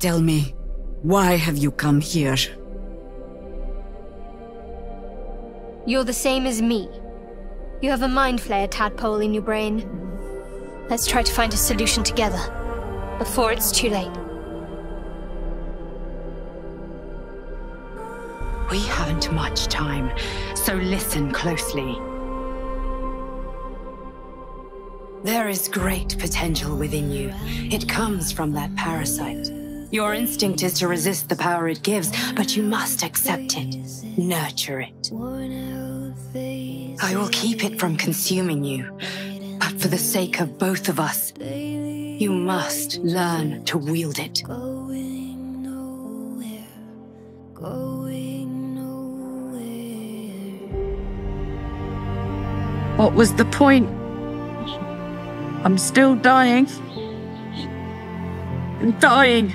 Tell me, why have you come here? You're the same as me. You have a mind flayer tadpole in your brain. Let's try to find a solution together, before it's too late. We haven't much time, so listen closely. There is great potential within you. It comes from that parasite. Your instinct is to resist the power it gives, but you must accept it, nurture it. I will keep it from consuming you, but for the sake of both of us, you must learn to wield it. What was the point? I'm still dying. I'm dying.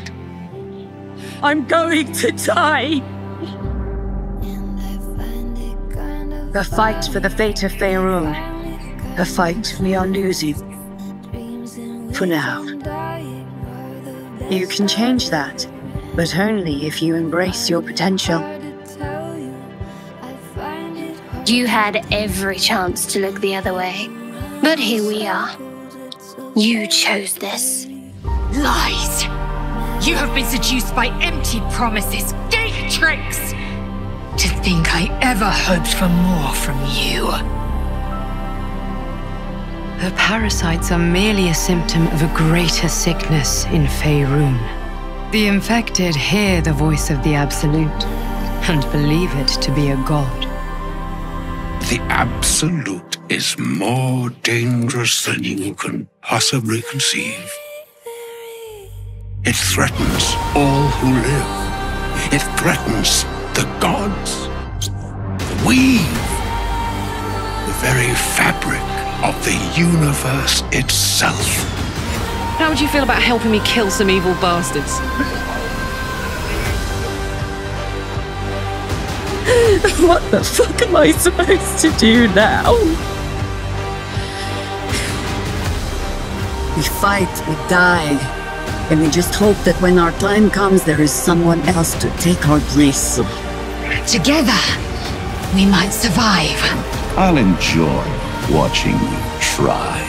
I'm going to die. The fight for the fate of Faerun. The fight we are losing. For now. You can change that, but only if you embrace your potential. You had every chance to look the other way. But here we are. You chose this. Lies! You have been seduced by empty promises, gate tricks! To think I ever hoped for more from you. The parasites are merely a symptom of a greater sickness in Faerun. The infected hear the voice of the Absolute and believe it to be a god. The Absolute is more dangerous than you can possibly conceive. It threatens all who live. It threatens the gods. We, the very fabric of the universe itself. How would you feel about helping me kill some evil bastards? what the fuck am I supposed to do now? We fight, we die, and we just hope that when our time comes, there is someone else to take our place. Together, we might survive. I'll enjoy watching you try.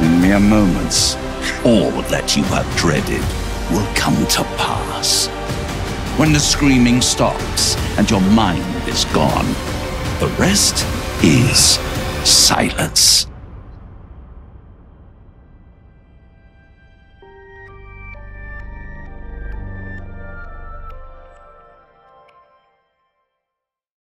In mere moments, all that you have dreaded will come to pass. When the screaming stops and your mind is gone, the rest is silence.